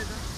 해서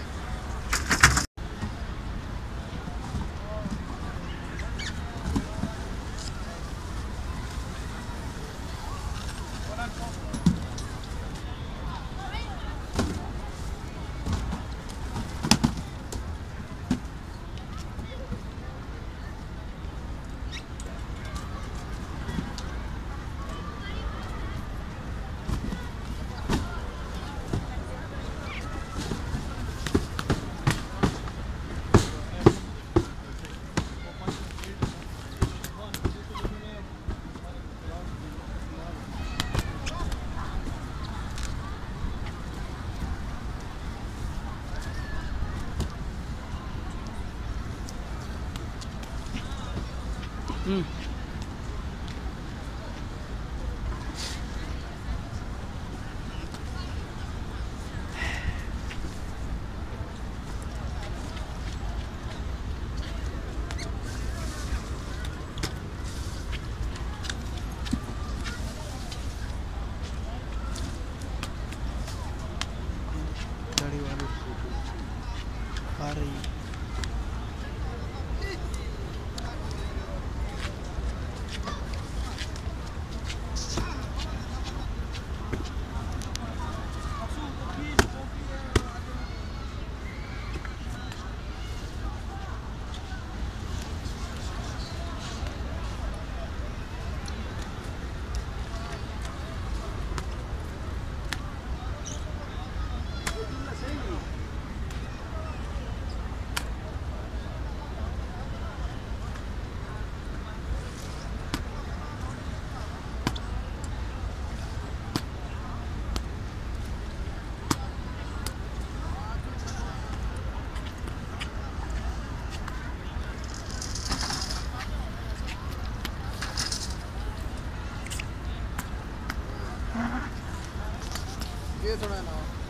うん左悪悪い。别出来了。